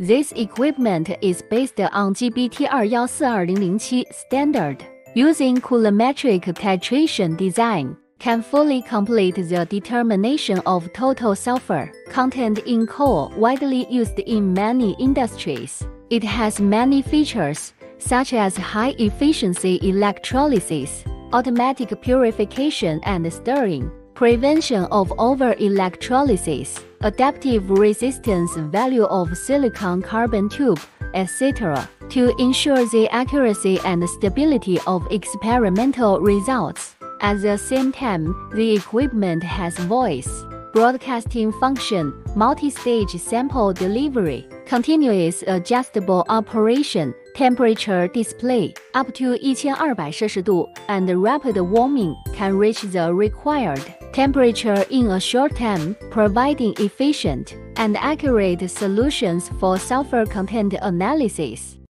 This equipment is based on GBT 214207 standard, using coulometric titration design, can fully complete the determination of total sulfur content in coal widely used in many industries. It has many features, such as high efficiency electrolysis, automatic purification and stirring, prevention of over-electrolysis, adaptive resistance value of silicon carbon tube, etc., to ensure the accuracy and stability of experimental results. At the same time, the equipment has voice, broadcasting function, multi-stage sample delivery, continuous adjustable operation, temperature display up to 1200摄氏度 and rapid warming can reach the required temperature in a short time, providing efficient and accurate solutions for sulfur content analysis.